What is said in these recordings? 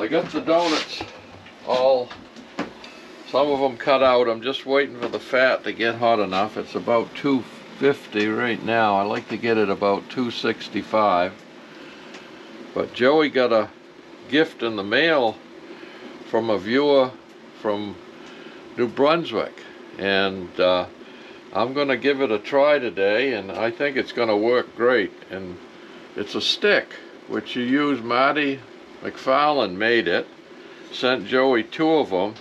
I got the donuts all, some of them cut out. I'm just waiting for the fat to get hot enough. It's about 250 right now. I like to get it about 265. But Joey got a gift in the mail from a viewer from New Brunswick. And uh, I'm going to give it a try today, and I think it's going to work great. And it's a stick, which you use. Marty McFarlane made it, sent Joey two of them,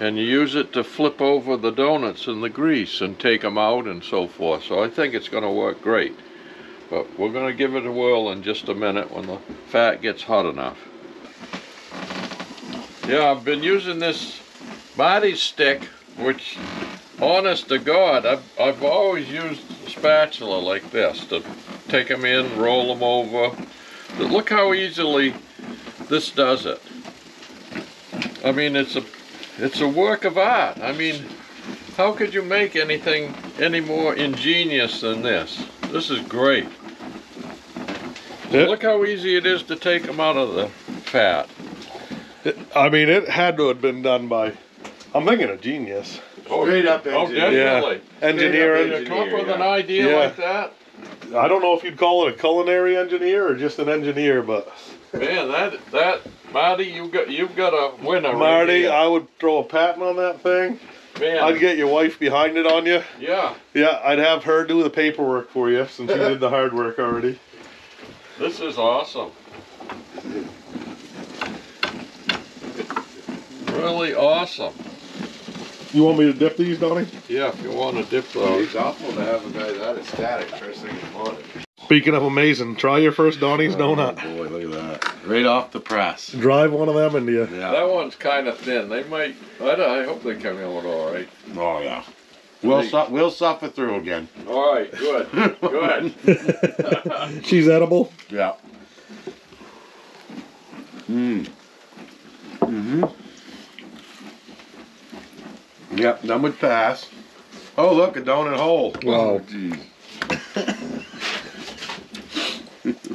and you use it to flip over the donuts in the grease and take them out and so forth. So I think it's going to work great. But we're going to give it a whirl in just a minute when the fat gets hot enough. Yeah, I've been using this body stick, which, honest to God, I've, I've always used a spatula like this to take them in, roll them over. But look how easily this does it. I mean, it's a, it's a work of art. I mean, how could you make anything any more ingenious than this? This is great. Yeah. Look how easy it is to take them out of the fat. It- I mean, it had to have been done by. I'm thinking a genius. Oh, Straight up engineer. Oh, engineer. definitely. Engineering. Did you come up with an idea Yeah. like that? I don't know if you'd call it a culinary engineer or just an engineer, but Man, that that Marty, you got you've got a winner. right Marty, here. I would throw a patent on that thing. man, I'd get your wife behind it on you. yeah, Yeah, I'd have her do the paperwork for you since you did the hard work already. this is awesome. Really awesome. You want me to dip these, Donnie? Yeah, if you want to dip those. It's awful to have a guy that ecstatic first thing in the morning. Speaking of amazing, try your first Donnie's oh, donut. Oh boy, look at that. Right off the press. Drive one of them into you. Yeah. That one's kind of thin. They might. I, don't- I hope they come out all right. Oh yeah. We'll Hey. su- we'll suffer through again. All right, good, good. She's edible. Yeah. Mm. Mm-hmm. Yep, none would pass. Oh look, a donut hole. Wow. geez.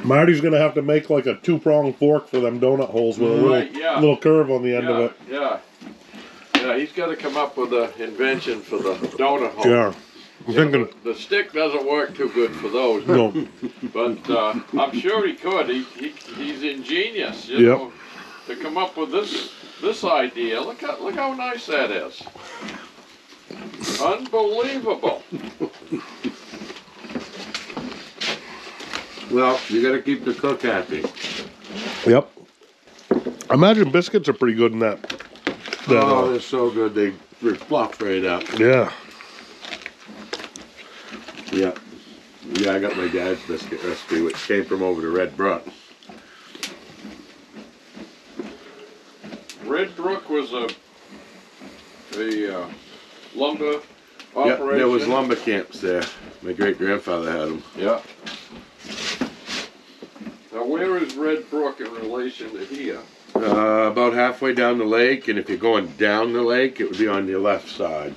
Marty's gonna have to make like a two prong fork for them donut holes with a little, yeah. little curve on the end yeah, of it. yeah, yeah. He's got to come up with an invention for the donut hole. Yeah. I'm Yeah, thinking, the, the stick doesn't work too good for those, no. but uh, I'm sure he could. He, he he's ingenious, you Yep. know, to come up with this this idea. Look how look how nice that is. Unbelievable. Well, you gotta keep the cook happy. Yep. I imagine biscuits are pretty good in that. that oh, uh, they're so good. They they fluff right up. yeah. Yeah. Yeah, I got my dad's biscuit recipe, which came from over to Red Brook. Red Brook was a a uh, lumber Yeah, operation. there was lumber camps there. My great grandfather had them. Yeah. Now, where is Red Brook in relation to here? Uh, about halfway down the lake, and if you're going down the lake, it would be on your left side.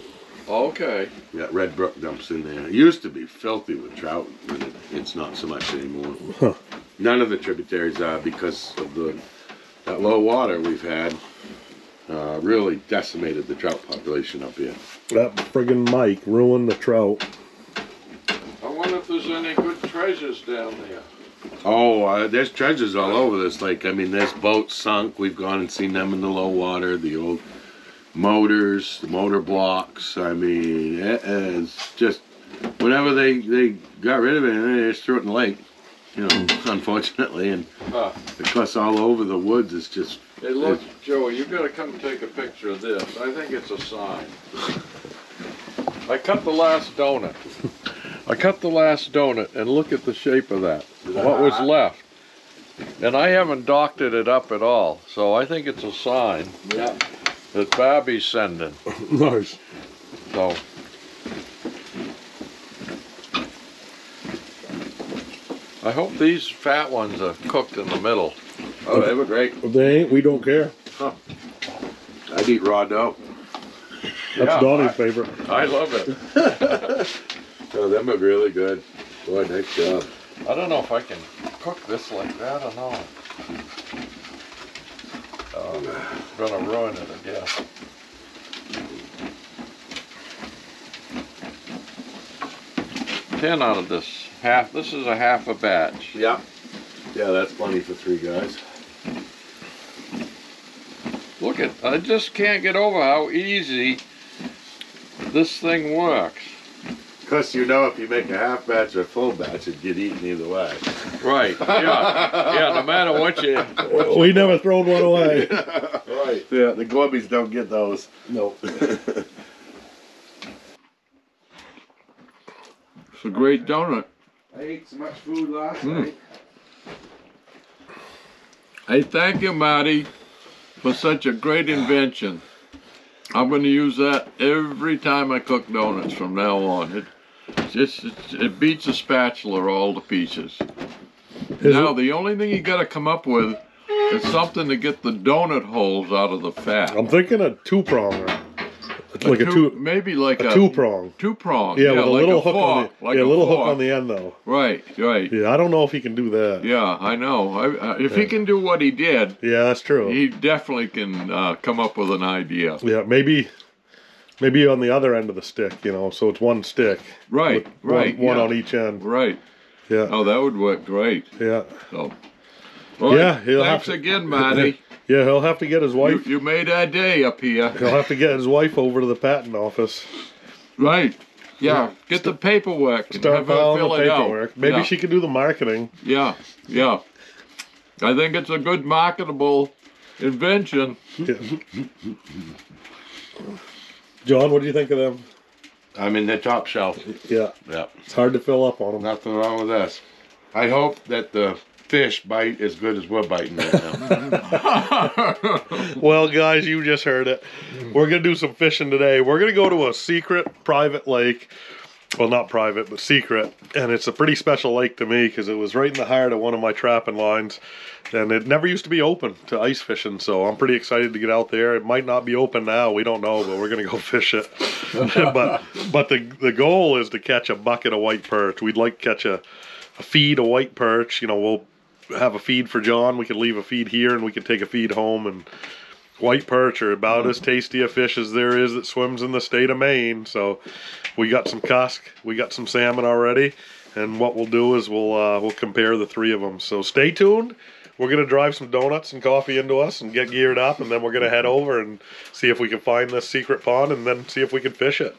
Okay. Yeah, Red Brook dumps in there. It used to be filthy with trout, but it, it's not so much anymore. Huh. None of the tributaries are because of the that low water we've had. Uh, really decimated the trout population up here. That friggin' Mike ruined the trout. I wonder if there's any good treasures down there. Oh, uh, there's treasures all over this lake. I mean, there's boats sunk. We've gone and seen them in the low water. The old motors, the motor blocks. I mean, it is just whenever they they got rid of it, they just threw it in the lake. You know, unfortunately, and Huh. because all over the woods, it's just Hey, look, Joey, You've gotta come take a picture of this. I think it's a sign. I cut the last donut. I cut the last donut, and look at the shape of that. What was left. And I haven't doctored it up at all, so I think it's a sign yeah. that Bobby's sending. nice. So. I hope these fat ones are cooked in the middle. Oh, they were great. If they ain't, we don't care. I'd eat raw dough. That's Yeah, Donnie's I- favorite. I love it. Oh, them are really good. Boy, nice job. I don't know if I can cook this like that or not. Um, gonna ruin it, I guess. Ten out of this half. This is a half a batch. Yeah. Yeah, that's plenty for three guys. Look at. I just can't get over how easy this thing works. Cause you know if you make a half batch or a full batch, it'd get eaten either way. Right. Yeah. yeah. No matter what you. We never thrown one away. right. Yeah, the Gorbies don't get those. No. It's a great donut. I ate so much food last Mm. Hey, thank you, Marty, for such a great invention. I'm going to use that every time I cook donuts from now on. It just it, it beats a spatula all to pieces. His- now the only thing you got to come up with is something to get the donut holes out of the fat. I'm thinking a two prong. Like a two, maybe like a, a two prong. two prong. Yeah, with a like little a hook on the like yeah, a little hook on the end though. Right, right. Yeah, I don't know if he can do that. Yeah, I know. I, uh, if he can do what he did, Yeah, that's true. he definitely can uh, come up with an idea. yeah, maybe maybe on the other end of the stick, you know, so it's one stick. Right, right. One, one yeah. on each end. Right. Yeah. Oh, that would work great. Yeah. So. Well, Yeah, he'll Thanks have to- again, Marty. Yeah, he'll have to get his wife you made our day up here. he'll have to get his wife over to the patent office. Right. Yeah. Get the paperwork Start have her filing the fill it out. Maybe yeah. she can do the marketing. Yeah. Yeah. I think it's a good marketable invention. Yeah. John, what do you think of them? I mean, they're top shelf. Yeah, Yeah. it's hard to fill up on them. Nothing wrong with this. I hope that the fish bite as good as we're biting right now. Well, guys, you just heard it. We're gonna do some fishing today. We're gonna go to a secret private lake. Well, not private, but secret. And it's a pretty special lake to me because it was right in the heart of one of my trapping lines. And it never used to be open to ice fishing, so I'm pretty excited to get out there. It might not be open now, we don't know, but we're gonna go fish it. but but the the goal is to catch a bucket of white perch. We'd like to catch a, a feed of white perch. You know, we'll have a feed for John. We could leave a feed here, and we could take a feed home. And white perch are about as tasty a fish as there is that swims in the state of Maine. So we got some cusk, we got some salmon already, and what we'll do is we'll uh, we'll compare the three of them. So stay tuned. We're gonna drive some donuts and coffee into us and get geared up, and then we're gonna head over and see if we can find this secret pond, and then see if we can fish it.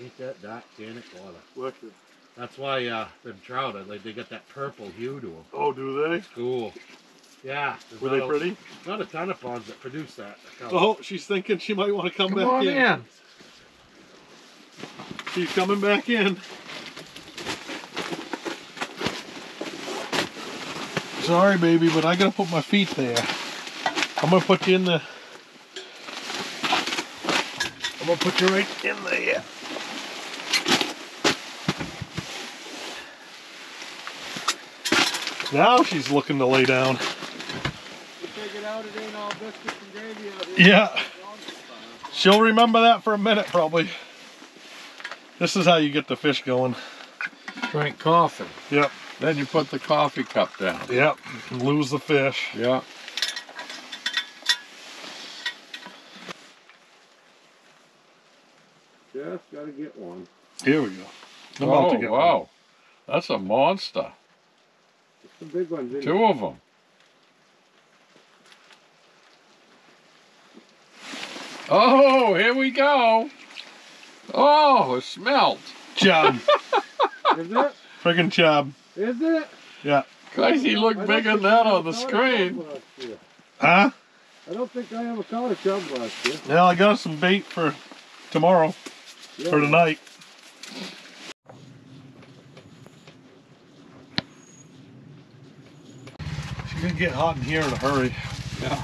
Ain't that dark tannic water? That's why uh, them trout, like they got that purple hue to them. Oh, do they? Cool. Yeah. there's Were they a- pretty? Not a ton of ponds that produce that. color. Oh, she's thinking she might want to come, Come back on in. in. She's coming back in. Sorry, baby, but I gotta put my feet there. I'm gonna put you in the. I'm gonna put you right in there. Now she's looking to lay down. out it ain't all biscuits and gravy out here. Yeah. She'll remember that for a minute, probably. This is how you get the fish going. Drink coffee. Yep. Then you put the coffee cup down. Yep. Lose the fish. Yep. Just gotta get one. Here we go. I'm about Oh, to get one. wow. That's a monster. It's the big ones. isn't it? Two of them. Oh, here we go. Oh, it smelt. Chub. Is it? Friggin' chub. Is it? Yeah. Crazy look I don't bigger than that on the ever caught a chub screen. Huh? I don't think I ever caught a chub last year. Yeah, I got some bait for tomorrow, Yeah. for tonight. Gonna get hot in here in a hurry. Yeah.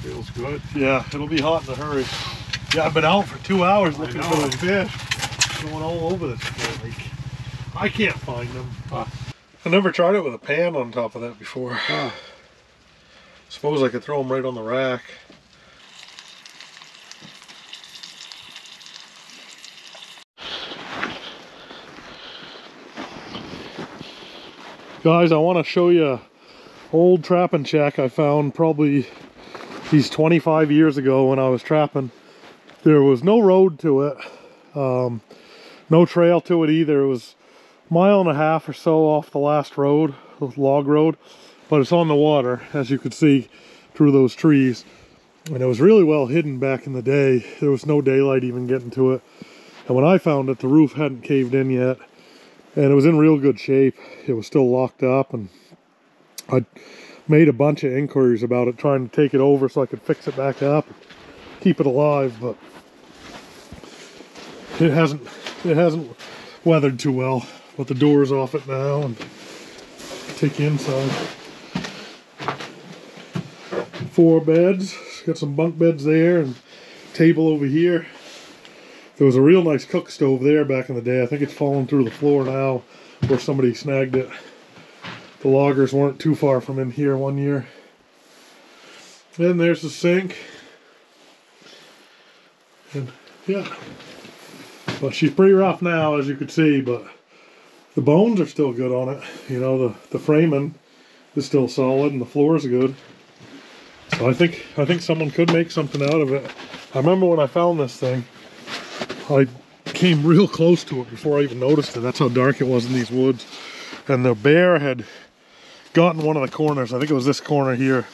Feels good. Yeah, it'll be hot in a hurry. Yeah, I've been out for two hours looking for those fish. Going all over this lake. I can't find them. Huh. I never tried it with a pan on top of that before. Suppose I could throw them right on the rack. Guys, I want to show you old trapping shack I found probably these 25 years ago when I was trapping. There was no road to it, um, no trail to it either. It was a mile and a half or so off the last road, the log road, but it's on the water, as you could see through those trees. And it was really well hidden back in the day. There was no daylight even getting to it. And when I found it, the roof hadn't caved in yet. And it was in real good shape. It was still locked up. And I made a bunch of inquiries about it, trying to take it over so I could fix it back up, keep it alive. But it hasn't, it hasn't weathered too well. But the door's off it now and take you inside. Four beds, got some bunk beds there and table over here. There was a real nice cook stove there back in the day. I think it's fallen through the floor now where somebody snagged it. The loggers weren't too far from in here one year. Then there's the sink. And yeah. But she's pretty rough now as you could see, but the bones are still good on it. You know, the, the framing is still solid and the floor is good. So I think I think someone could make something out of it. I remember when I found this thing, I came real close to it before I even noticed it. That's how dark it was in these woods. And the bear had gotten one of the corners. I think it was this corner here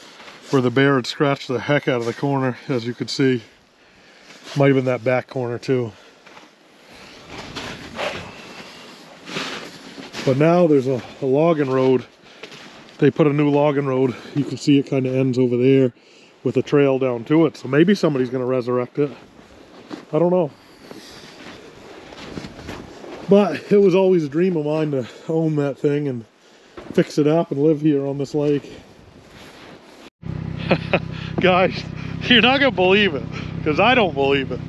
where the bear had scratched the heck out of the corner, as you could see. Might have been that back corner too. But now there's a, a logging road. They put a new logging road. You can see it kind of ends over there with a trail down to it. So maybe somebody's going to resurrect it. I don't know. But it was always a dream of mine to own that thing and fix it up and live here on this lake. Guys, you're not to believe it because I don't believe it.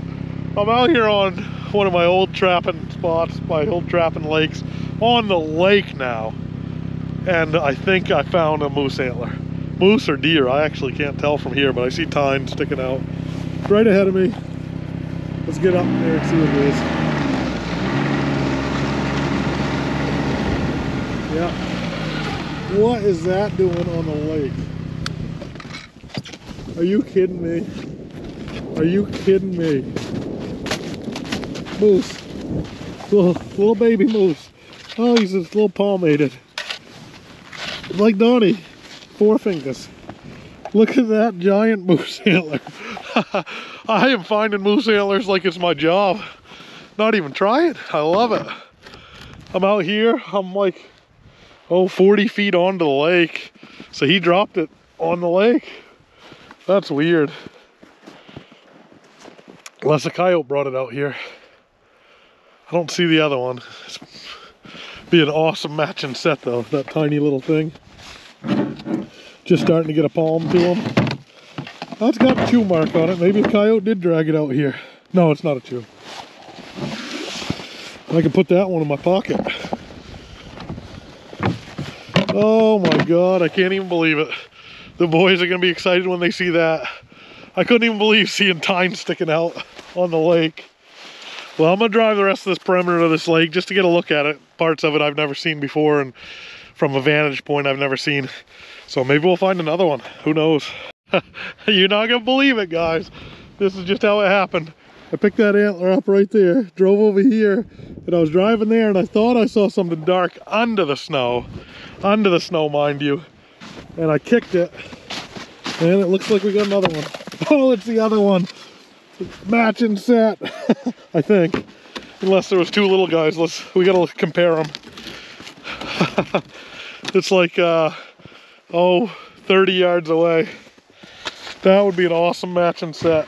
I'm out here on one of my old trapping spots, my old trapping lakes, on the lake now. And I think I found a moose antler. Moose or deer, I actually can't tell from here, but I see tine sticking out right ahead of me. Let's get up there and see what it is. Yeah. What is that doing on the lake? Are you kidding me? Are you kidding me? Moose. Little, little baby moose. Oh, he's just a little palmated. Like Donnie. Four fingers. Look at that giant moose antler. I am finding moose antlers like it's my job. Not even trying. I love it. I'm out here. I'm like, oh, 40 feet onto the lake. So he dropped it on the lake. That's weird. Unless a coyote brought it out here. I don't see the other one. It's be an awesome matching set though, that tiny little thing. Just starting to get a palm to him. That's got a chew mark on it. Maybe a coyote did drag it out here. No, it's not a chew. I can put that one in my pocket. Oh my god, I can't even believe it. The boys are gonna be excited when they see that. I couldn't even believe seeing tine sticking out on the lake. Well, I'm gonna drive the rest of this perimeter of this lake just to get a look at it. Parts of it I've never seen before and from a vantage point I've never seen. So maybe we'll find another one. Who knows? You're not gonna believe it, guys. This is just how it happened. I picked that antler up right there, drove over here, and I was driving there and I thought I saw something dark under the snow. Under the snow, mind you. And I kicked it, and it looks like we got another one. Oh, it's the other one. Matching set, I think. Unless there was two little guys, let's we gotta compare them. it's like uh, oh 30 yards away. That would be an awesome matching set.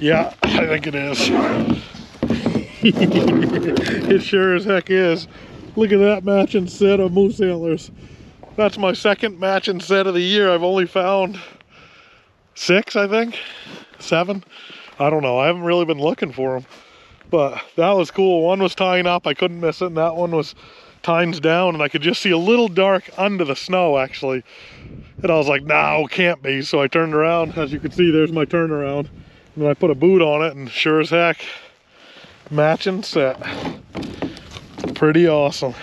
Yeah, I think it is. it sure as heck is. Look at that matching set of moose antlers. That's my second matching set of the year. I've only found six, I think, seven. I don't know. I haven't really been looking for them, but that was cool. One was tying up. I couldn't miss it. And that one was tines down and I could just see a little dark under the snow actually. And I was like, no, can't be. So I turned around. As you can see, there's my turnaround. And I put a boot on it and sure as heck, matching set. Pretty awesome.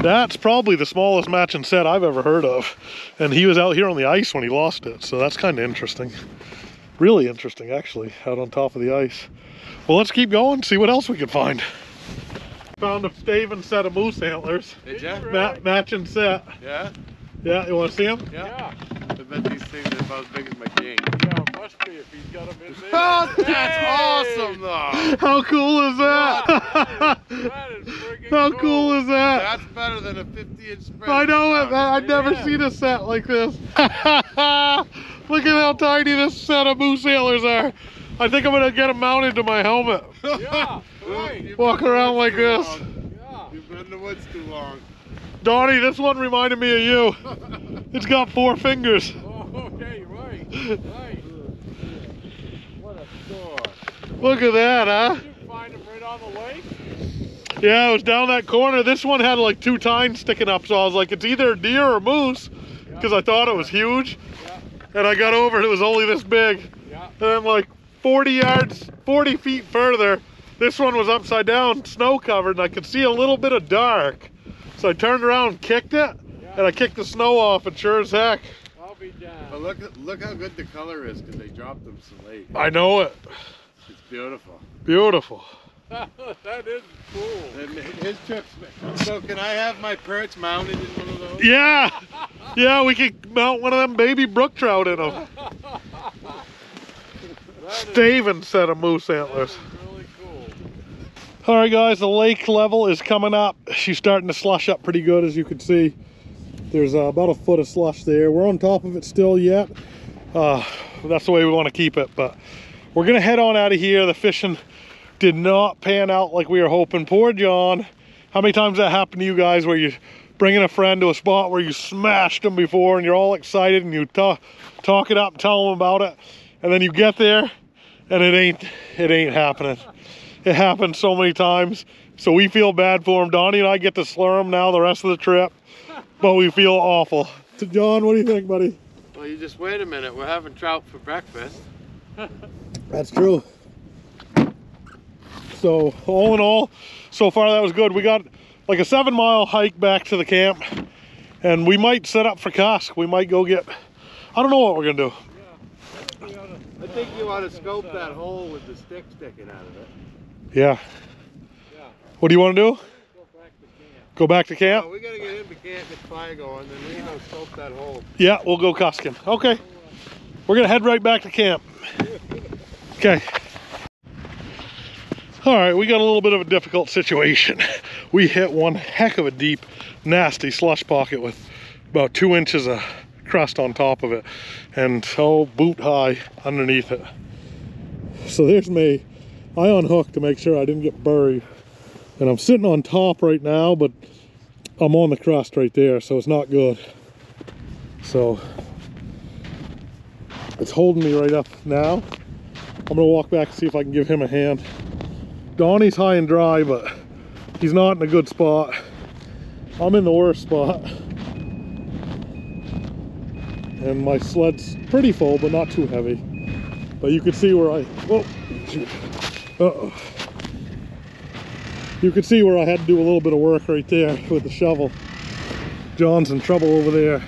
That's probably the smallest matching set I've ever heard of. And he was out here on the ice when he lost it. So that's kind of interesting. Really interesting, actually, out on top of the ice. Well, let's keep going, see what else we can find. Found a staving set of moose antlers. Did ya? Ma matching set. Yeah? Yeah, you want to see him? Yeah. I bet these things are about as big as my game. Yeah, it must be if he's got them in there. Oh, that's awesome though! How cool is that? That is friggin' How cool is that? That's better than a 50 inch spread. I know it. I've never Yeah. seen a set like this. Look at how tiny this set of moose antlers are. I think I'm gonna get them mounted to my helmet. Yeah, right. Walk around like this. Yeah. You've been in the woods too long. Donnie, this one reminded me of you. It's got four fingers. Oh, okay, right. Right. What a score. Look at that, huh? Did you find them right on the lake? Yeah, it was down that corner. This one had like two tines sticking up, so I was like, it's either a deer or moose, because I thought it was huge. Yeah. And I got over it, it was only this big. Yeah. And then like 40 yards, 40 feet further, this one was upside down, snow covered, and I could see a little bit of dark. So I turned around and kicked it, and I kicked the snow off, and sure as heck, I'll be But look, look how good the color is because they dropped them so late. I know it. It's beautiful. Beautiful. that is cool. And his trips. So can I have my perch mounted in one of those? Yeah, yeah, we could mount one of them baby brook trout in them. That is, Staving set of moose that antlers. All right, guys, the lake level is coming up. She's starting to slush up pretty good, as you can see. There's uh, about a foot of slush there. We're on top of it still yet. Uh, that's the way we want to keep it, but we're gonna head on out of here. The fishing did not pan out like we were hoping. Poor John. How many times that happened to you guys where you're bringing a friend to a spot where you smashed them before and you're all excited and you talk talk it up tell them about it, and then you get there and it ain't it ain't happening. It happens so many times. So we feel bad for him. Donnie and I get to slur him now the rest of the trip, but we feel awful. So John, what do you think, buddy? Well, you just wait a minute. We're having trout for breakfast. That's true. So all in all, so far that was good. We got like a seven mile hike back to the camp and we might set up for Cusk. We might go get, I don't know what we're gonna do. I think you ought to scope that hole with the stick sticking out of it. Yeah. Yeah. What do you do? Back to camp. Go back to camp? Oh, we gotta get into camp, get fire going, then we gonna scope that hole. Yeah, we'll go Cuskin. Okay. We're gonna head right back to camp. Okay. All right, we got a little bit of a difficult situation. We hit one heck of a deep, nasty slush pocket with about two inches of crust on top of it and oh, boot high underneath it. So there's me. I unhooked to make sure I didn't get buried. And I'm sitting on top right now, but I'm on the crust right there, so it's not good. So it's holding me right up now. I'm gonna walk back and see if I can give him a hand. Donnie's high and dry, but he's not in a good spot. I'm in the worst spot. And my sled's pretty full, but not too heavy. But you can see where I, whoa, shoot. Uh-oh. You can see where I had to do a little bit of work right there with the shovel. John's in trouble over there.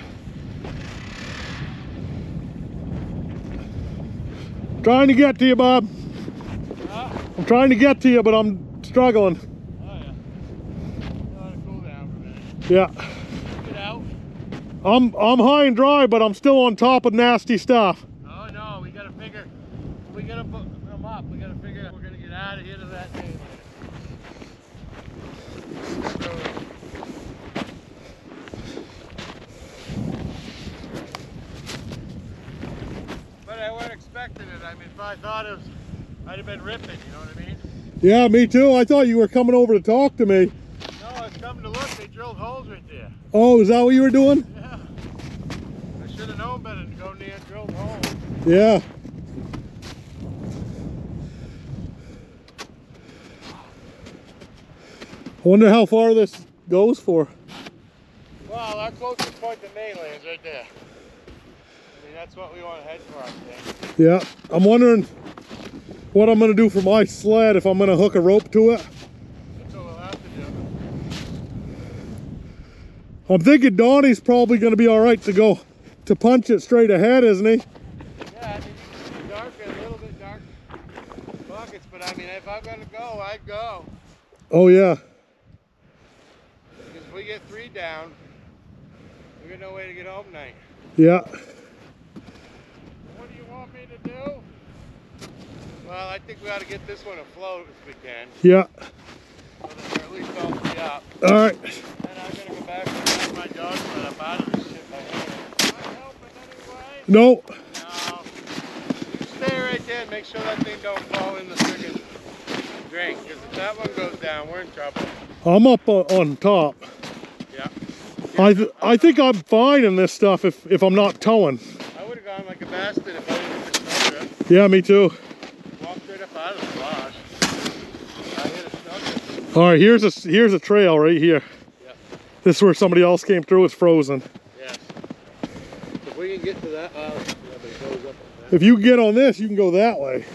Trying to get to you, Bob. I'm trying to get to you, but I'm struggling. Oh yeah. You want to cool. Yeah. Get out. I'm I'm high and dry, but I'm still on top of nasty stuff. Oh no, we gotta figure. We gotta put them up. We gotta figure out we're gonna get out of here to that neighborhood. But I weren't expecting it. I mean, if I thought it was, I'd have been ripping. You know what I mean? Yeah, me too. I thought you were coming over to talk to me. No, I was coming to look. They drilled holes right there. Oh, is that what you were doing? Yeah. I should have known better to go near drilled holes. Yeah. I wonder how far this goes for. Well, our closest point to mainland is right there. I that's what we want to head for, I think. Yeah, I'm wondering what I'm gonna do for my sled if I'm gonna hook a rope to it. That's what we'll have to do. I'm thinking Donnie's probably gonna be all right to go to punch it straight ahead, isn't he? Yeah, I mean, you can darker, a little bit dark pockets, but I mean, if I'm gonna go, I'd go. Oh yeah, Because if we get three down, we got no way to get home tonight. yeah. What do you want me to do? Well, I think we ought to get this one afloat if we can, Yeah. so that we're at least all three up. All right. And I'm gonna go back and grab my dog up out of this shit by hand. Am I helping anyway? No. No. You stay right there and make sure that thing don't fall in the friggin' drink. Because if that one goes down, we're in trouble. I'm up on top. Yeah. I th I think I'm fine in this stuff if if I'm not towing. I would have gone like a bastard if I didn't. Yeah, me too. Walked right up out of the wash. I hit a snowdrift. All right, here's a here's a trail right here. Yeah. This is where somebody else came through. It's frozen. Yes. If we can get to that, uh, yeah, but it goes up If you get on this, you can go that way.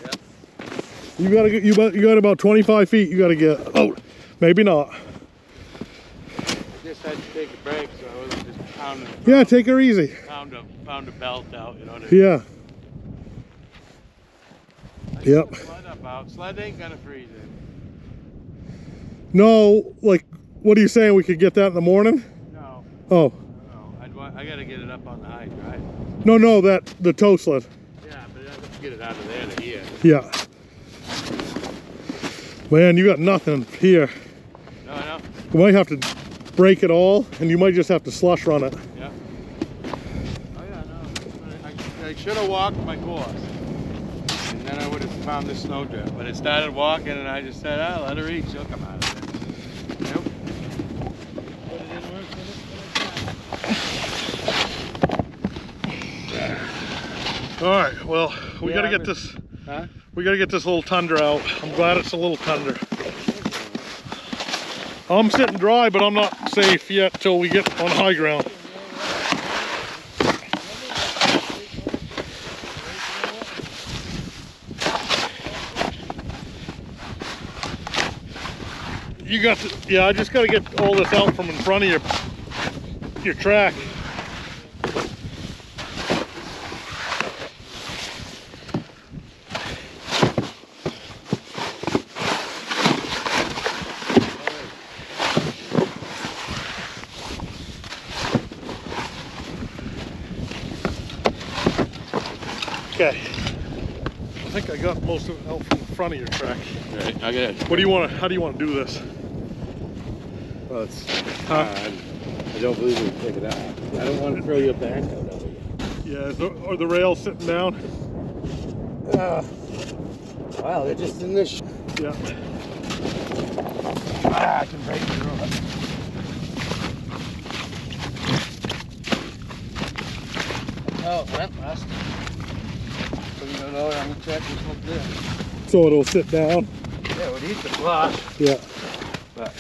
You gotta get you you got about 25 feet. You gotta get. Oh, maybe not. that. Just had to take a break, so I wasn't just pounding. Yeah, take her easy. Pound a pound a belt out, you know what I mean? Yeah. I Yep. Sled up out. Sled ain't gonna freeze. No, like, what are you saying? We could get that in the morning? No, Oh, no. I'd want, I gotta get it up on the high drive. no, no, that the tow sled. Yeah, but I have to get it out of there to here. Yeah. Man, you got nothing here. No, I know. You might have to break it all, and you might just have to slush run it. Yeah. Oh yeah, no. I, I should have walked my course, and then I would have found the snowdrift. But it started walking, and I just said, "Ah, let her eat. She'll come out of there." Nope. But it didn't work, did it? All right, well, we Yeah, gotta get this. Huh? We gotta get this little tundra out. I'm glad it's a little tundra. I'm sitting dry, but I'm not safe yet till we get on high ground. You got to, yeah, I just gotta get all this out from in front of your, your track. Okay. I think I most out from the front of your track. Right, I got it. What do you want to, how do you want to do this? Well, it's, Huh? uh, I don't believe we can take it out. I don't want to throw your back out of it. Yeah, is the, are the rails sitting down? Uh, wow, they're just in this. Yeah. ah, I can break through it. Oh, that last. So you don't know, I'm gonna check this there. So it'll sit down. Yeah, we'll It needs to flush, Yeah. but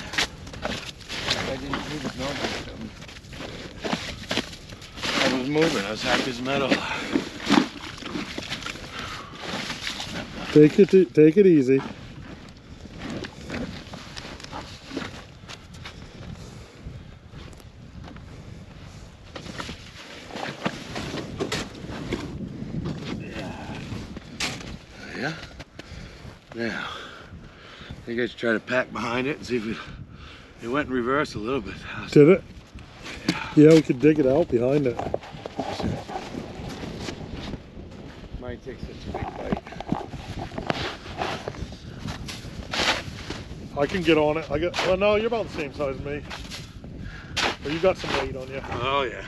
I didn't see the snow drift. I was moving. I was happy er, as metal. Take it, e- take it easy. I think I should try to pack behind it and see if it, it went in reverse a little bit. Did it? Yeah, we could dig it out behind it. Might take such a big bite. I can get on it. I got. Well, no, you're about the same size as me. But you got some weight on you. Oh yeah.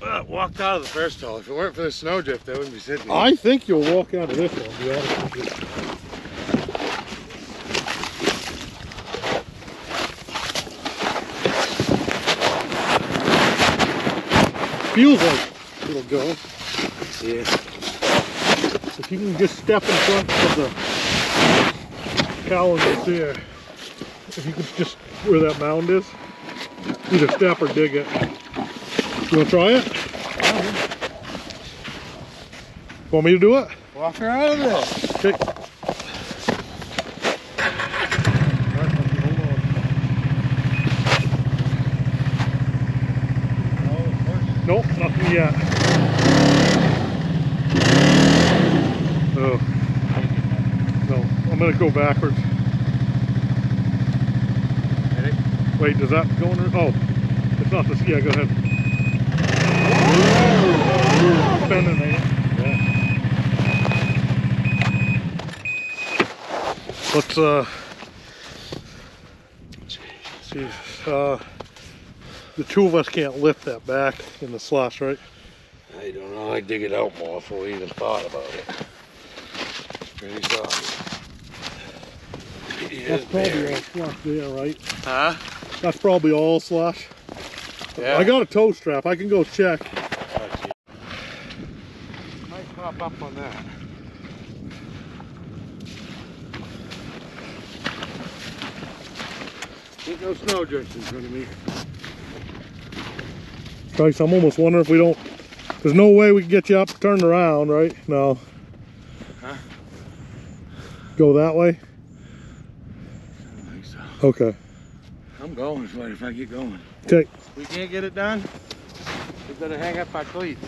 Well, I walked out of the first hole. If it weren't for the snow drift, I wouldn't be sitting here. I think you'll walk out of this one. To be honest with you. Feels like it'll go. Yeah. If you can just step in front of the calendar there, if you can just where that mound is, either step or dig it. You wanna try it? Want me to do it? Walk her out of there. Okay. Alright, hold on. Nope, nothing yet. Oh. No, I'm gonna go backwards. Wait, does that go in? Oh, it's not this. Yeah, go ahead. Spinning, it? Let's uh. See, uh, the two of us can't lift that back in the slush, right? I don't know. I dig it out more before we even thought about it. Pretty soft. It That's probably buried. all slush there, right? Huh? That's probably all slush. Yeah. I got a tow strap. I can go check. Might pop up on that. Ain't no snow drifts in front of me. Christ, I'm almost wondering if we don't. There's no way we can get you up turned around, right? No. Huh? Go that way? I don't think so. Okay. I'm going for it if I get going. Okay. We can't get it done. We better hang up our cleats.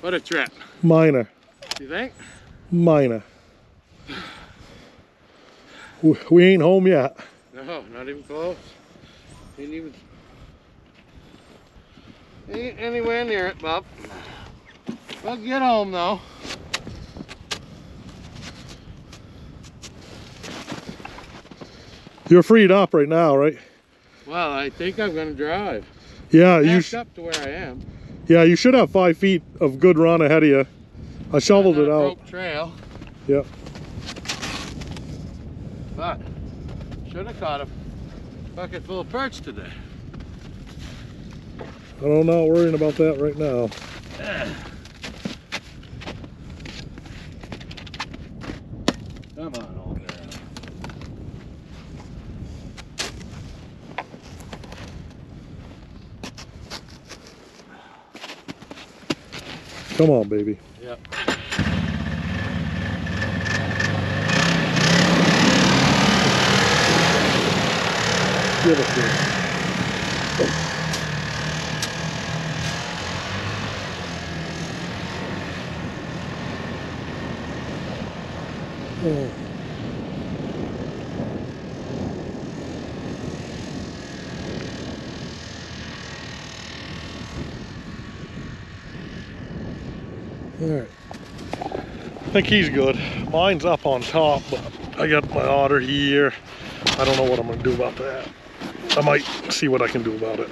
What a trip. Minor. You think? Minor. We- We ain't home yet. No, not even close. Ain't even ain't anywhere near it, Bob. We'll get home though. You're freed up right now, right? Well, I think I'm gonna drive. Yeah, you. Up to where I am. yeah, you should have five feet of good run ahead of you. I shoveled it out. rope trail. Yep. But should have caught a bucket full of perch today. I'm not know, worrying about that right now. Come on, old girl. Come on, baby. Yep. Give it to me. Oh. All right. I think he's good. Mine's up on top, but I got my otter here. I don't know what I'm gonna do about that. I might see what I can do about it.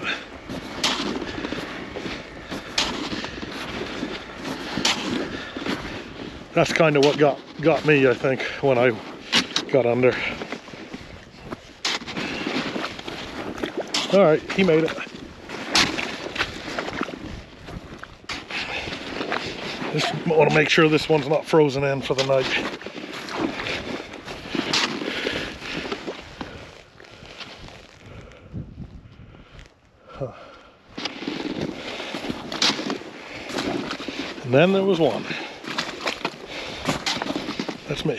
That's kind of what got got me, I think, when I got under. All right, he made it. Just want to make sure this one's not frozen in for the night. Huh. And then there was one. That's me.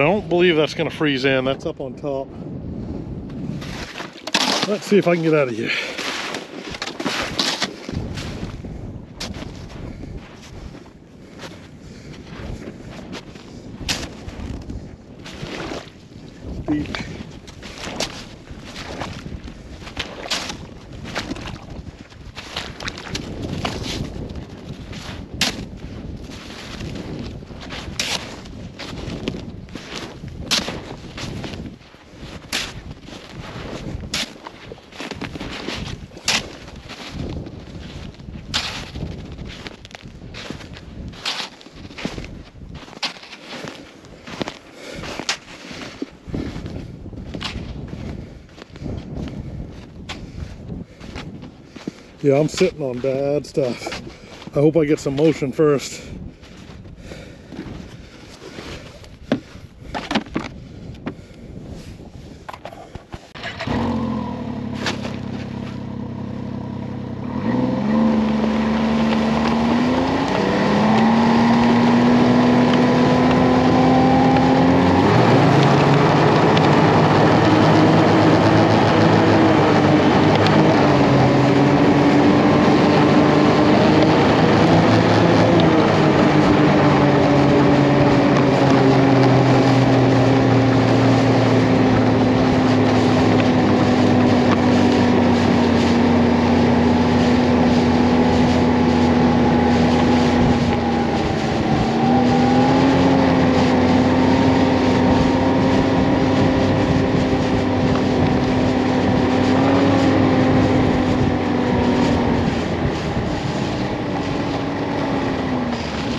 I don't believe that's gonna freeze in. That's up on top. Let's see if I can get out of here. Deep. Yeah, I'm sitting on bad stuff. I hope I get some motion first.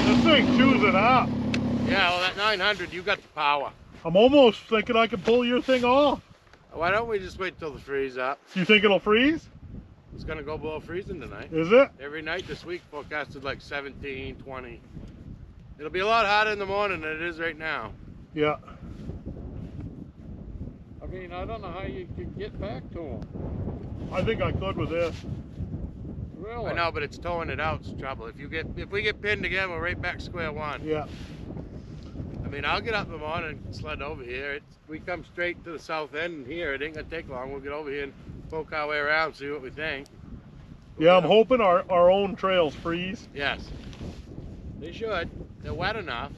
This thing chews it up. Yeah, well, that 900, you got the power. I'm almost thinking I can pull your thing off. Why don't we just wait till the freeze up? You think it'll freeze? It's gonna go below freezing tonight. Is it? Every night this week forecasted like 17, 20. It'll be a lot hotter in the morning than it is right now. Yeah. I mean, I don't know how you can get back to them. I think I could with this. Really? I know, but it's towing it out. the trouble. If you get, if we get pinned again, we're right back square one. Yeah. I mean, I'll get up in the morning and sled over here. It's, we come straight to the south end here. It ain't gonna take long. We'll get over here and poke our way around, see what we think. Yeah, I'm hoping our, our own trails freeze. Yes. They should. They're wet enough.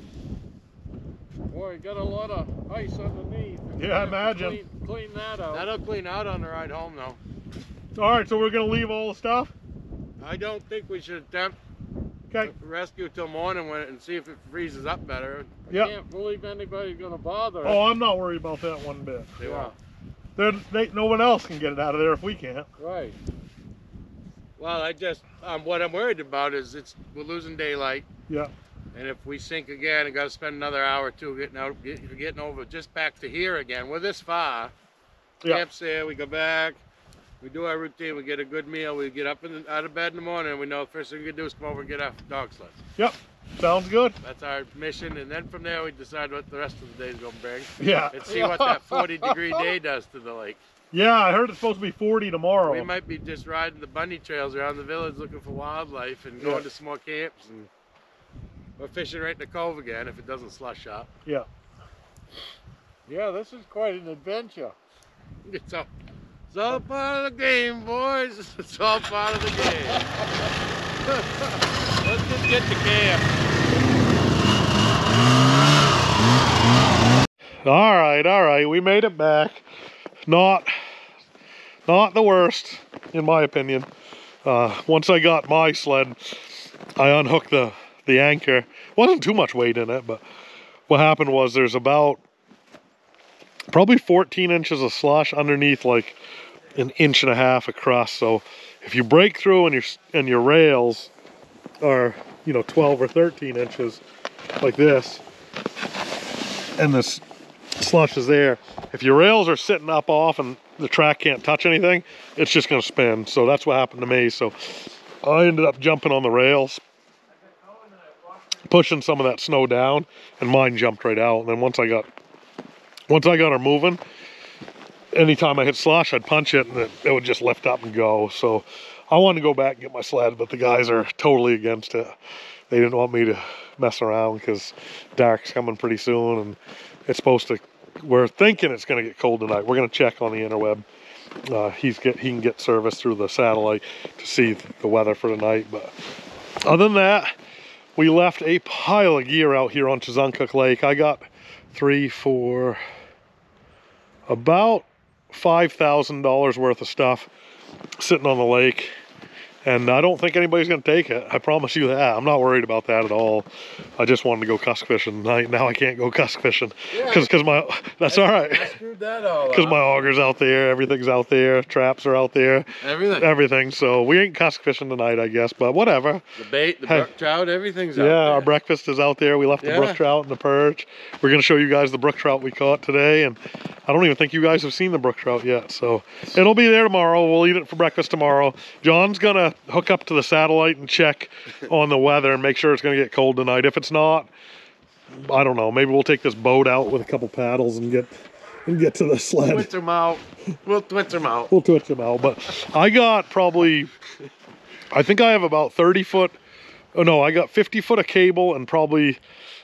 Boy, you got a lot of ice underneath. Yeah, I imagine. Clean, clean that out. That'll clean out on the ride home, though. All right, so we're gonna leave all the stuff. I don't think we should attempt Okay. rescue till morning when, and see if it freezes up better. I Yeah. can't believe anybody's gonna bother. Oh, I'm not worried about that one bit. They Yeah. won't. There, they, no one else can get it out of there if we can't. Right. Well, I just, um, what I'm worried about is it's we're losing daylight, Yeah. and if we sink again, I got to spend another hour or two getting out, get, getting over just back to here again. We're this far. Yeah. Camp's there. We go back. We do our routine. We get a good meal. We get up in the, out of bed in the morning. We know the first thing we can do is come over and get our dog sleds. Yep. Sounds good. That's our mission, and then from there we decide what the rest of the day is going to bring, Yeah. and see what that 40 degree day does to the lake. Yeah, I heard it's supposed to be 40 tomorrow. We might be just riding the bunny trails around the village looking for wildlife and going Yeah. to some more camps and We're fishing right in the cove again if it doesn't slush up. Yeah. Yeah, this is quite an adventure. It's all, it's all part of the game, boys. It's all part of the game. Let's just get to camp. All right, all right. We made it back. Not, not the worst, in my opinion. Uh, once I got my sled, I unhooked the the anchor. wasn't too much weight in it, but what happened was there's about probably 14 inches of slush underneath, like an inch and a half across. So if you break through and your and your rails are you know 12 or 13 inches like this, and this slush is there. If your rails are sitting up off and the track can't touch anything, it's just going to spin. So that's what happened to me. So I ended up jumping on the rails, pushing some of that snow down, and mine jumped right out. And then once I got once I got her moving, anytime I hit slosh, I'd punch it and it, it would just lift up and go. So I wanted to go back and get my sled, but the guys are totally against it. They didn't want me to mess around because dark's coming pretty soon and it's supposed to we're thinking it's going to get cold tonight we're going to check on the interweb uh, he's get he can get service through the satellite to see the weather for tonight but other than that we left a pile of gear out here on Chesuncook Lake I got three four about five thousand dollars worth of stuff sitting on the lake and I don't think anybody's going to take it. I promise you that. I'm not worried about that at all. I just wanted to go cusk fishing tonight. Now I can't go cusk fishing because because my that's all right. I screwed that all Because my auger's out there, everything's out there, traps are out there, Everything. everything. So we ain't cusk fishing tonight, I guess. But whatever. The bait, the Hey. brook trout, everything's out Yeah, there. our breakfast is out there. We left the Yeah. brook trout and the perch. We're gonna show you guys the brook trout we caught today, and I don't even think you guys have seen the brook trout yet. So it'll be there tomorrow. We'll eat it for breakfast tomorrow. John's gonna hook up to the satellite and check on the weather and make sure it's gonna get cold tonight. If it's not, I don't know. Maybe we'll take this boat out with a couple paddles and get and get to the sled. Twitch them out. We'll twitch them out. We'll twitch them out. But I got probably, I think I have about 30 foot, oh no, I got 50 foot of cable and probably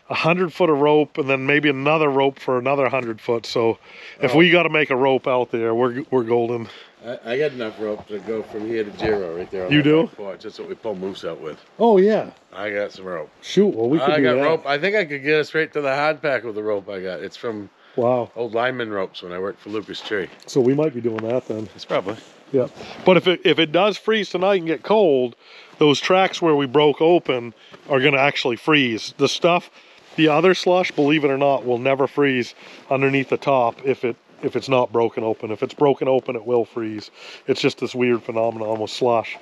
100 foot of rope and then maybe another rope for another 100 foot. So if Oh. we got to make a rope out there, we're, we're golden. I, I got enough rope to go from here to Jiro right there. On You do? Porch. That's what we pull moose out with. Oh, yeah. I got some rope. Shoot. Well, we could I do got that. rope. I think I could get us straight to the hard pack with the rope I got. It's from Wow. old lineman ropes when I worked for Lucas Tree. So we might be doing that then. It's probably. Yeah. But if it, if it does freeze tonight and get cold, those tracks where we broke open are going to actually freeze. The stuff, the other slush, believe it or not, will never freeze underneath the top if it if it's not broken open. If it's broken open, it will freeze. It's just this weird phenomenon with slush.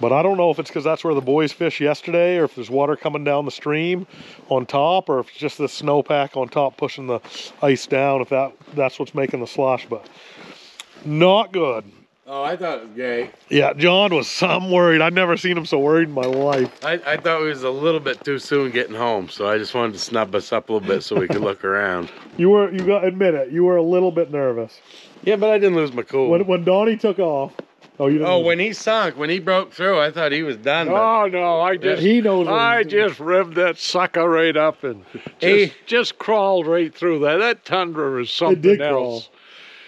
But I don't know if it's because that's where the boys fish yesterday, or if there's water coming down the stream on top, or if it's just the snowpack on top pushing the ice down. If that that's what's making the slush, but not good. Oh, I thought it was gay. Yeah, John was some worried. I've never seen him so worried in my life. I, I thought it was a little bit too soon getting home, so I just wanted to snub us up a little bit so we could look around. You were, you got admit it. You were a little bit nervous Yeah, but I didn't lose my cool. when when Donnie took off. Oh, you oh, didn't. oh, when he sunk, when he broke through, I thought he was done. Oh no, I just he knows. I just revved that sucker right up and just, Hey. just crawled right through that. That tundra is something it did crawl.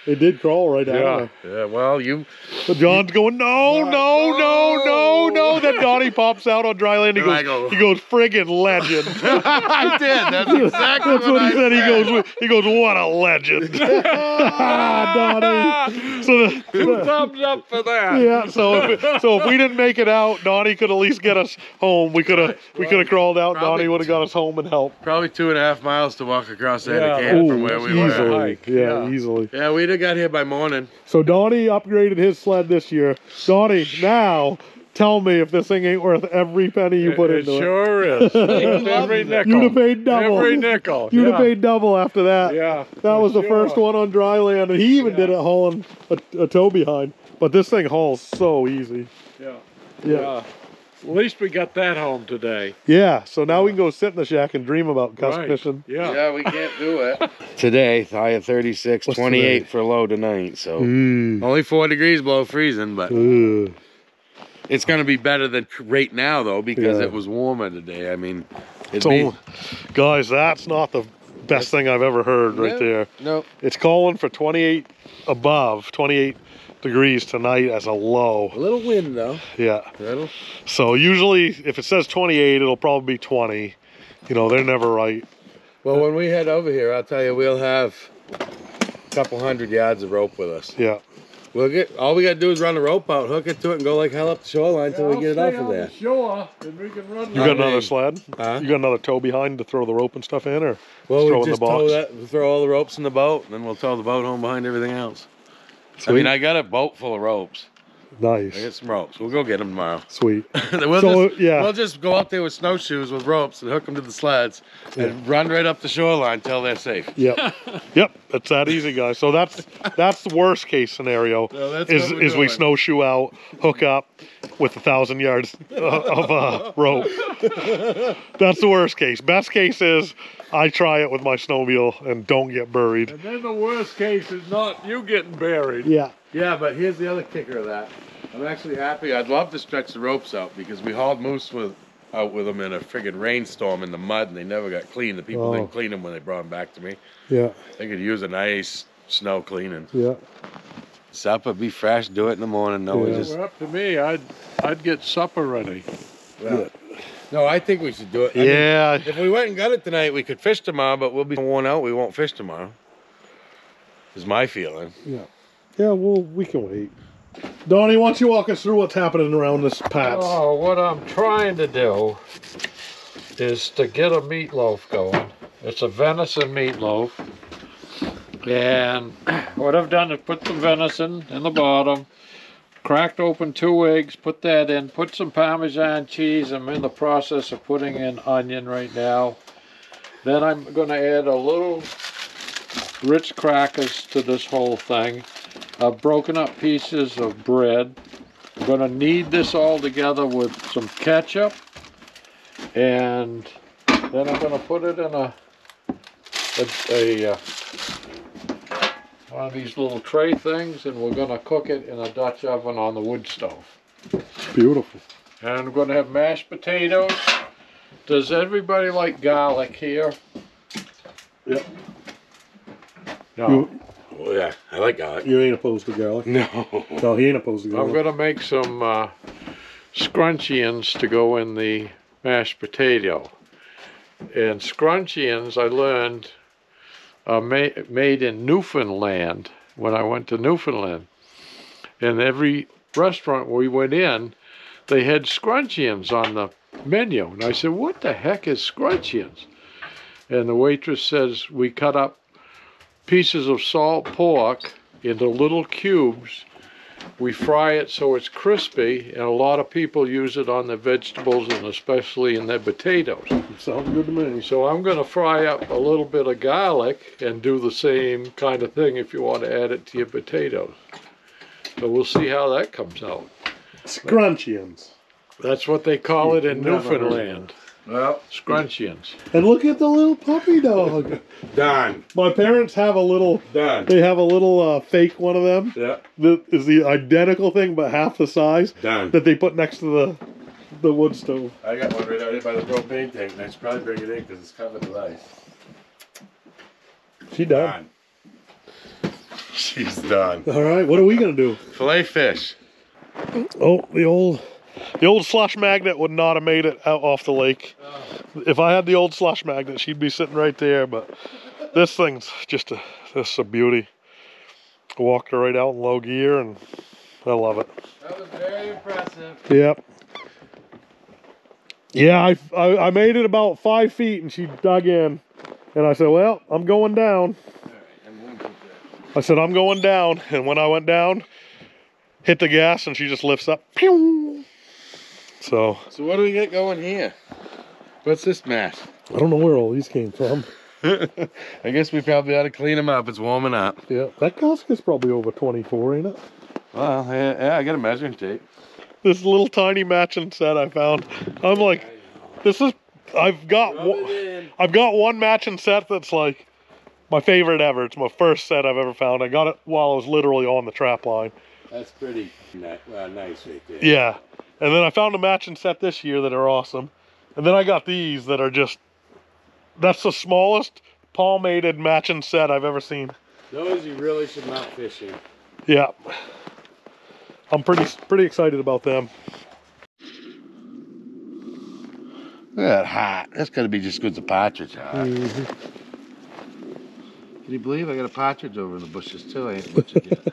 Else. It did crawl right out. Yeah. of yeah, well, you So John's going, no, no, no, no, no. Then Donnie pops out on dry land. He goes, go- he goes, friggin' legend. I did. That's exactly That's what he said. He goes, he goes, what a legend, Donnie. So the, Two thumbs up for that. Yeah, so if it, so if we didn't make it out, Donnie could at least get us home. We could have we could have crawled out. Probably- Donnie would have got us home and helped. Probably two and a half miles to walk across that Yeah. camp Ooh, from where we easily, were. Hike, yeah, yeah. easily. Yeah, we'd have got here by morning. So Donnie upgraded his sled this year. Donnie, now tell me if this thing ain't worth every penny you put it into it. sure is. Every nickel. You'd have paid double. Every nickel. You'd yeah. have paid double after that. Yeah. That was the first one on dry land, and he even did it hauling a, a tow behind. But this thing hauls so easy. Yeah. Yeah. Yeah. At least we got that home today. Yeah. So now we can go sit in the shack and dream about cusk Right. fishing. Yeah. we can't do it. Today, high of 36, What's 28 today? for low tonight. So Mm. only four degrees below freezing, but Ugh. it's going to be better than right now though because Yeah. it was warmer today. I mean, It's It'd be- guys, that's not the best thing I've ever heard right No. there. No. It's calling for 28 above, 28 degrees tonight as a low. A little wind though. Yeah. Little. So usually if it says 28, it'll probably be 20. You know, they're never right. Well, when we head over here, I'll tell you, we'll have a couple hundred yards of rope with us. Yeah. We'll get all we gotta do is run the rope out, hook it to it, and go like hell up the shoreline until we get it off of there. Sure, and we can run. You got another mean- sled? Huh? You got another tow behind to throw the rope and stuff in, or Well, throw we in the just tow that, throw all the ropes in the boat, and then we'll tow the boat home behind everything else. I mean, I got a boat full of ropes. I nice, got some ropes. We'll go get them tomorrow. sweet. we'll, So, just, yeah. we'll just go out there with snowshoes with ropes and hook them to the sleds and run right up the shoreline until they're safe. Yep, yep. It's that easy, guys. So that's that's the worst case scenario. So is is we snowshoe out, hook up with a thousand yards of uh, rope. that's the worst case. Best case is I try it with my snowmobile and don't get buried. And then the worst case is not you getting buried. Yeah. Yeah, but here's the other kicker of that. I'm actually happy. I'd love to stretch the ropes out because we hauled moose with out with them in a friggin' rainstorm in the mud and they never got clean. The people Oh. didn't clean them when they brought them back to me. Yeah. They could use a nice snow cleaning. Yeah. Supper, be fresh, do it in the morning. No, we Yeah. just Well, up to me, I'd I'd get supper ready. no. I think we should do it. I mean, Yeah. if we went and got it tonight, we could fish tomorrow, but we'll be worn out. We won't fish tomorrow. Is my feeling. Yeah. Yeah. Well, we can wait. Donnie, why don't you walk us through what's happening around this patch? Oh, what I'm trying to do is to get a meatloaf going. It's a venison meatloaf. And what I've done is put some venison in the bottom, cracked open two eggs, put that in, put some Parmesan cheese. I'm in the process of putting in onion right now. Then I'm going to add a little Ritz crackers to this whole thing. I've broken up pieces of bread. I'm going to knead this all together with some ketchup. And then I'm going to put it in a, a, a uh, one of these little tray things and we're going to cook it in a Dutch oven on the wood stove. Beautiful. And I'm going to have mashed potatoes. Does everybody like garlic here? Yep. No. You, Oh yeah, I like garlic. you ain't opposed to garlic. No. No, he ain't opposed to garlic. I'm going to make some uh, scrunchions to go in the mashed potato. And scrunchions, I learned, are ma- made in Newfoundland when I went to Newfoundland. And every restaurant we went in, they had scrunchions on the menu. And I said, What the heck is scrunchions? And the waitress says, We cut up pieces of salt pork into little cubes we fry it so it's crispy, and a lot of people use it on their vegetables and especially in their potatoes. Sounds good to me. So I'm going to fry up a little bit of garlic and do the same kind of thing if you want to add it to your potatoes. So we'll see how that comes out. Scrunchions. That's what they call it in Never Newfoundland. Well, Scrunchions. And look at the little puppy dog. Done. My parents have a little. Done. They have a little uh, fake one of them Yeah. that is the identical thing but half the size Done. that they put next to the the wood stove. I got one right out here by the propane tank, and I should probably bring it in because it's covered with ice. She done. Done. She's done. All right, what are we gonna do? Filet fish. Oh, the old the old slush magnet would not have made it out off the lake. If I had the old slush magnet, she'd be sitting right there. But this thing's just a this is a beauty. Walked her right out in low gear, and I love it. That was very impressive. Yep. Yeah, I, I I made it about five feet, and she dug in, and I said, "Well, I'm going down." I said, "I'm going down," and when I went down, hit the gas, and she just lifts up. Pew! So So what do we get going here? What's this mess? I don't know where all these came from. I guess we probably ought to clean them up. It's warming up. Yeah, that gasket's probably over 24, ain't it? Well, yeah, yeah I got a measuring tape. This little tiny matching set I found. I'm like, this is. I've got. One, I've got one matching set that's like my favorite ever. It's my first set I've ever found. I got it while I was literally on the trap line. That's pretty nice right there. Yeah. And then I found a matching set this year that are awesome. And then I got these that are just that's the smallest palmated matching set I've ever seen. Those you really should not fish in. Yeah. I'm pretty pretty excited about them. Look at that hat. That's got to be just good as a partridge hat. Mm-hmm. Can you believe I got a partridge over in the bushes too? I ain't butchered yet.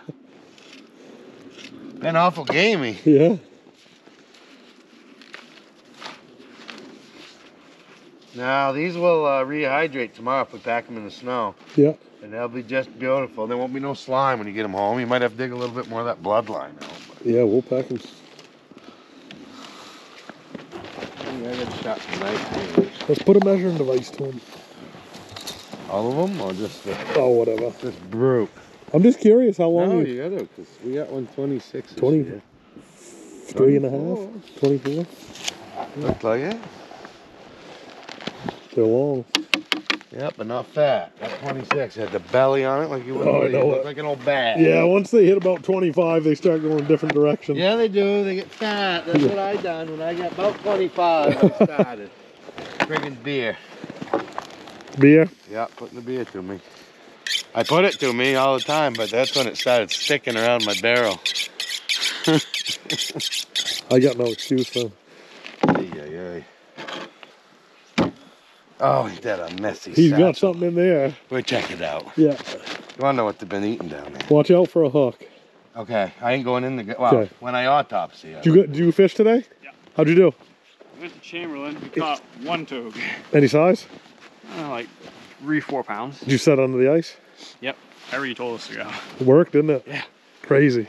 Been awful gamey. Yeah. Now these will uh, rehydrate tomorrow if we pack them in the snow, Yeah. and they'll be just beautiful. There won't be no slime when you get them home. You might have to dig a little bit more of that bloodline out. But Yeah, we'll pack them. I got a shot tonight. anyways. Let's put a measuring device to them. All of them, or just the, Oh, whatever. just brute? I'm just curious how long No, you, you gotta, cause we got one twenty-six. 20. three and a half, 24. Looked like it. They're long. Yep, but not fat. That 26 had the belly on it like you wouldn't Oh, know it. like an old bag. Yeah, once they hit about 25, they start going a different direction. Yeah, they do. They get fat. That's what I done when I got about 25. I started drinking beer. Beer. Yeah, putting the beer to me. I put it to me all the time, but that's when it started sticking around my barrel. I got no excuse then. Ay, ay, ay. Oh, he's got a messy He's got something in there. We'll check it out. Yeah. You wanna know what they've been eating down there? Watch out for a hook. Okay, I ain't going in the. Well, Okay. when I autopsy it. Did you, go, did you fish today? Yeah. How'd you do? We went to Chamberlain. We caught one togue. Any size? Uh, like three, four pounds. Did you set under the ice? Yep. However you told us to go. It worked, didn't it? Yeah. Crazy.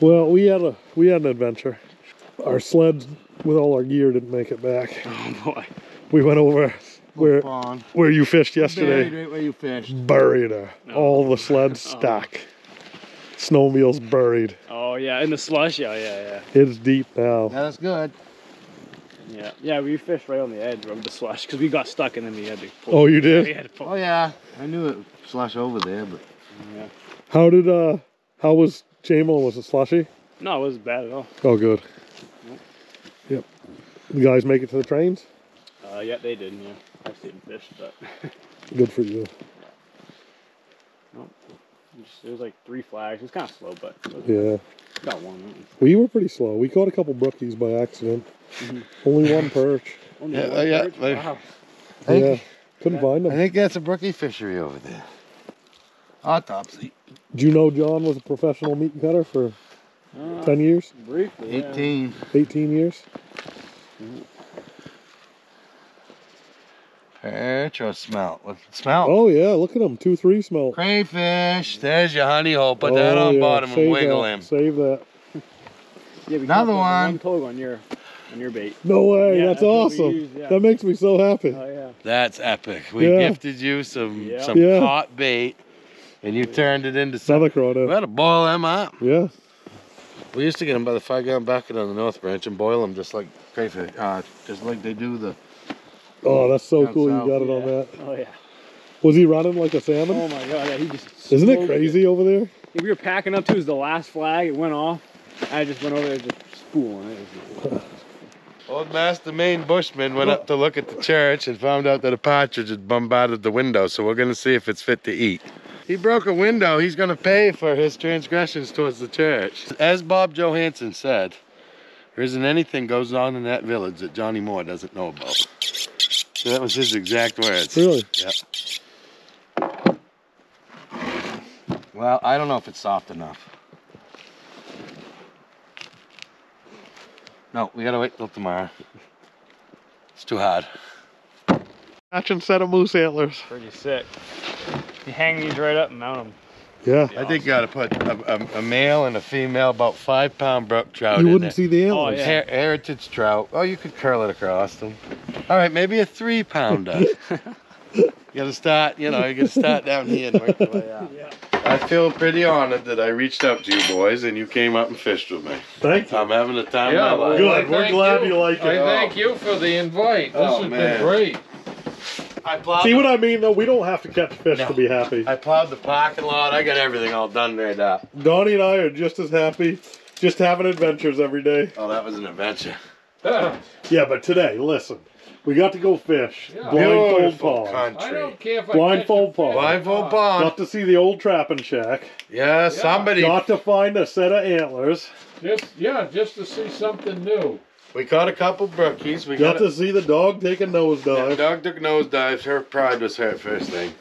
Well, we had a we had an adventure. Our sled with all our gear didn't make it back. Oh boy. We went over where Pond. where you fished Buried yesterday. right where you fished. Buried her. No. All the sleds Oh. stuck. Snowmobiles buried. Oh yeah, in the slush. Yeah, yeah, yeah. It's deep now. Yeah, that's good. yeah. Yeah, yeah. We fished right on the edge of the slush because we got stuck and then we had to pull. Oh, you did? had to pull. Oh yeah, I knew it would slush over there, but How did uh how was Chamberlain? Was it slushy? No, it wasn't bad at all. Oh good. Yep. The guys make it to the trains? Uh, yeah, they did. Yeah, I didn't fish, but Good for you. just, it was like three flags. It was kind of slow, but Yeah. got one. We were pretty slow. We caught a couple brookies by accident. Mhm. Only one perch. Only Yeah, one uh, yeah, perch? they- Wow. Thank yeah. you. Couldn't find them. I them. think that's a brookie fishery over there. Autopsy. Do you know John was a professional meat cutter for Uh, 10 years? briefly. yeah. 18. 18 years? Perch or smelt? What's smelt? Oh, yeah. Look at them. 2 3 smelt. Crayfish. There's your honey hole. Put that Oh, on yeah. bottom Save and wiggle that. him. Save that. Yeah, Another one. One togue on your, on your bait. No way. Yeah, that's that's awesome. use, yeah. That makes me so happy. Oh yeah. That's epic. We Yeah. gifted you some Yeah. some Yeah. hot bait, and you turned it into something. Another We crawdad. had to boil them up. Yeah. We used to get them by the five gallon bucket on the North Branch and boil them just like crayfish, uh, just like they do the. Oh, that's so cool. south, you got it on that. Oh yeah. Was he running like a salmon? Oh my god, yeah, he just. Isn't it slowly- crazy over there? Yeah, we were packing up to it was the last flag. It went off. I just went over there just spooling it. Old Master Maine Bushman went up to look at the church and found out that a partridge had bombarded the window, so we're gonna see if it's fit to eat. He broke a window, he's gonna pay for his transgressions towards the church. As Bob Johansson said, there isn't anything goes on in that village that Johnny Moore doesn't know about. So that was his exact words. Really? Yep. Well, I don't know if it's soft enough. No, we gotta wait till tomorrow. It's too hard. Matching set of moose antlers. Pretty sick. You hang these right up and mount them. Yeah. I think you gotta put a, a, a male and a female, about five pound brook trout You in wouldn't there. see the oh, antlers. yeah. Her- heritage trout. Oh, you could curl it across them. All right, maybe a three pounder. you gotta start, you know, you gotta start down here and work your way out. Yeah. I feel pretty honored that I reached out to you boys and you came up and fished with me. Thank you. I'm having a time Yeah, of my life. Good. We're thank glad you like I it. thank you for the invite. This Oh, has man. been great. I plowed, See the, what I mean, though? We don't have to catch fish No. to be happy. I plowed the parking lot. I got everything all done right up. Donnie and I are just as happy, just having adventures every day. Oh, that was an adventure. Yeah, but today, listen, we got to go fish. Yeah. Blindfold Beautiful pond. I don't care if I Blindfold catch pond. Blindfold pond. Got to see the old trapping shack. Yeah, somebody. Got to find a set of antlers. Just yeah, just to see something new. We caught a couple brookies. We Got got. to see the dog take a Yeah, nosedive. dog took nosedives. Her pride was hurt first thing.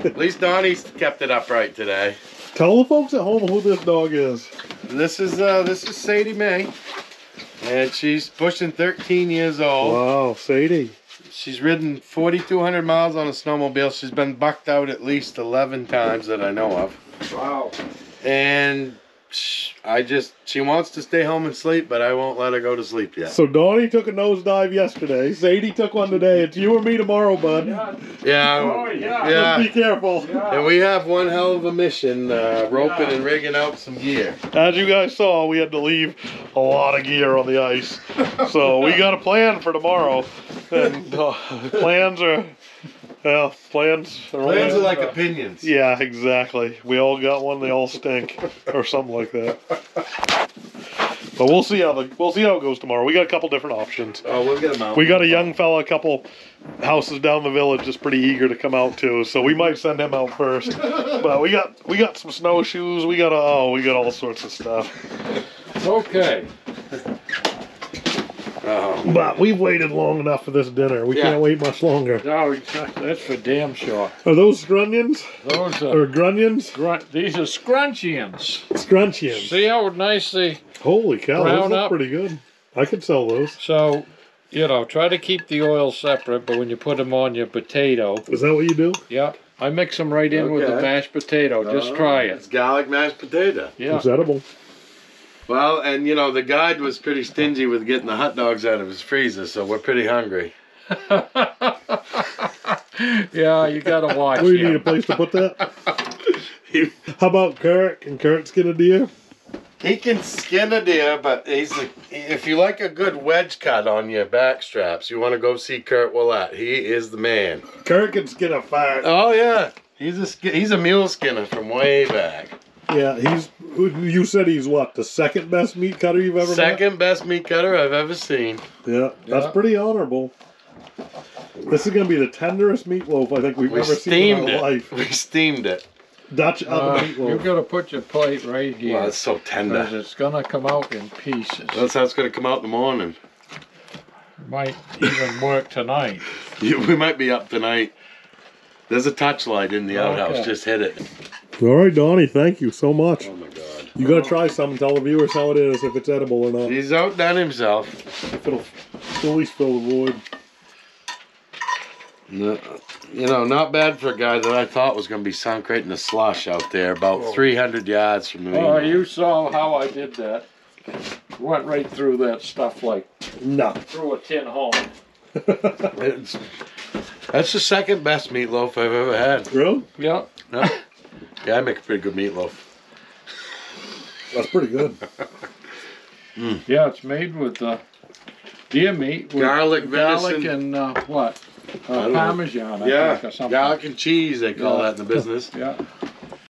At least Donnie's kept it upright today. Tell the folks at home who this dog is. This is uh this is Sadie May, And she's pushing 13 years old. Wow, Sadie. She's ridden 4,200 miles on a snowmobile. She's been bucked out at least 11 times that I know of. Wow. And sh- I just, she wants to stay home and sleep, but I won't let her go to sleep yet. So Donnie took a nosedive yesterday. Sadie took one today. It's you or me tomorrow, bud. Yeah. Yeah. Oh yeah. Yeah. Just be careful. And we have one hell of a mission, uh, roping and rigging out some gear. As you guys saw, we had to leave a lot of gear on the ice. So we got a plan for tomorrow. And uh, plans are, well, plans are Plans are only- like uh, opinions. Yeah, exactly. We all got one. They all stink, or something like that. But we'll see how the we'll see how it goes tomorrow. We got a couple different options. Oh, we'll get them out. We got a young fella, a couple houses down the village, just pretty eager to come out too. So we might send him out first. But we got we got some snowshoes. We got a, oh we got all sorts of stuff. Okay. Oh. But we've waited long enough for this dinner. We Yeah. can't wait much longer. No, that's for damn sure. Are those scrunions Those are or grunions? grunt. These are scrunchions. Scrunchions. See how nice they. Holy cow, those look up. pretty good. I could sell those. So, you know, try to keep the oil separate, but when you put them on your potato, Is that what you do? yeah, I mix them right in with the mashed potato. Just oh, try it. It's garlic mashed potato. Yeah. It's edible. Well, and you know, the guide was pretty stingy with getting the hot dogs out of his freezer, so we're pretty hungry. yeah, you gotta watch. We him. need a place to put that. How about Kurt? Can Kurt skin a deer? He can skin a deer, but he's a, if you like a good wedge cut on your back straps, you want to go see Kurt Willett. He is the man. Kurt can skin a fire. Oh yeah, he's a he's a mule skinner from way back. Yeah, he's. You said he's what? The second best meat cutter you've ever met. Second best meat cutter I've ever seen. Yeah, that's Yeah. pretty honorable. This is gonna be the tenderest meatloaf I think we've We ever seen in steamed our it. life. We steamed it. Dutch Uh, oven you meatloaf. gotta put your plate right here. Wow, it's so tender. it's gonna come out in pieces. That's how it's gonna come out in the morning. Might even work tonight. You- We might be up tonight. There's a touch light in the outhouse. Okay. Just hit it. All right, Donnie, thank you so much. Oh my god. You gotta try some and tell the viewers how it is, if it's edible or not. He's outdone himself. If it'll at least fill the void. No, you know, not bad for a guy that I thought was going to be sunk right in the slush out there, about 300 yards from me. Oh, you saw how I did that. Went right through that stuff like No. through a tin hole. It's, that's the second best meatloaf I've ever had. Really? Yeah. No? Yeah, I make a pretty good meatloaf. That's pretty good. Yeah, it's made with uh, deer meat, with Garlic, garlic, venison. and uh, what? Uh, don't know. Parmesan, I Yeah, think, or something. garlic and cheese, they call Yeah. that in the business. Yeah.